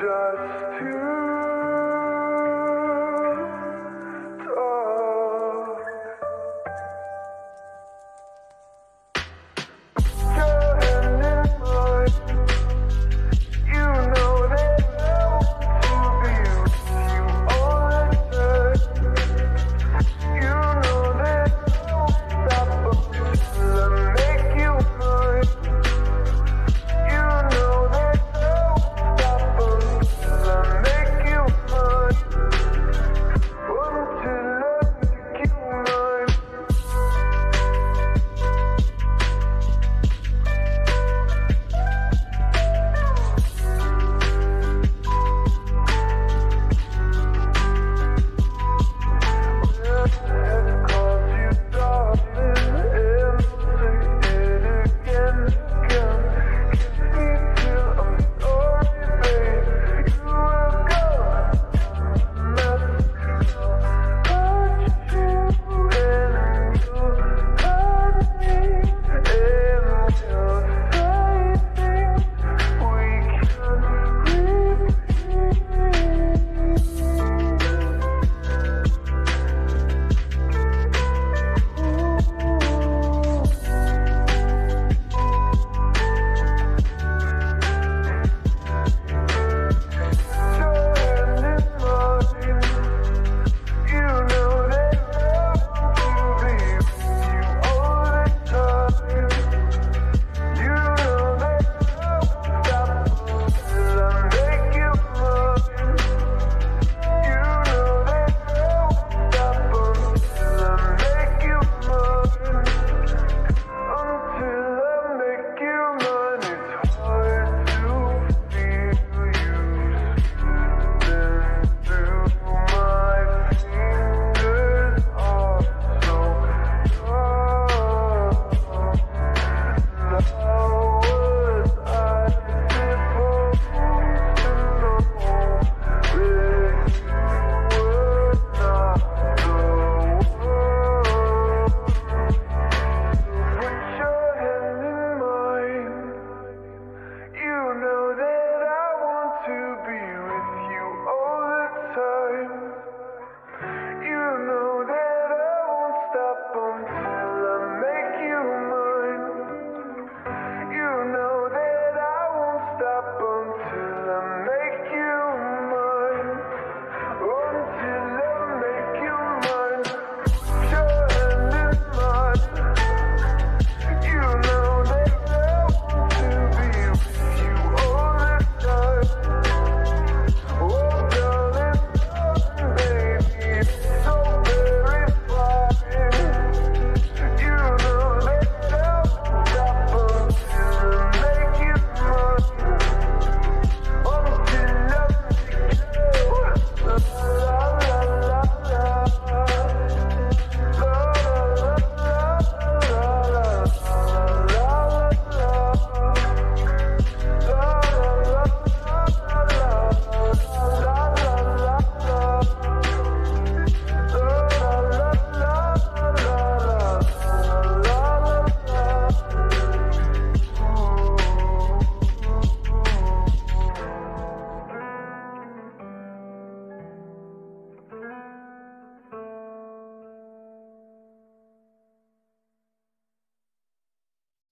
just to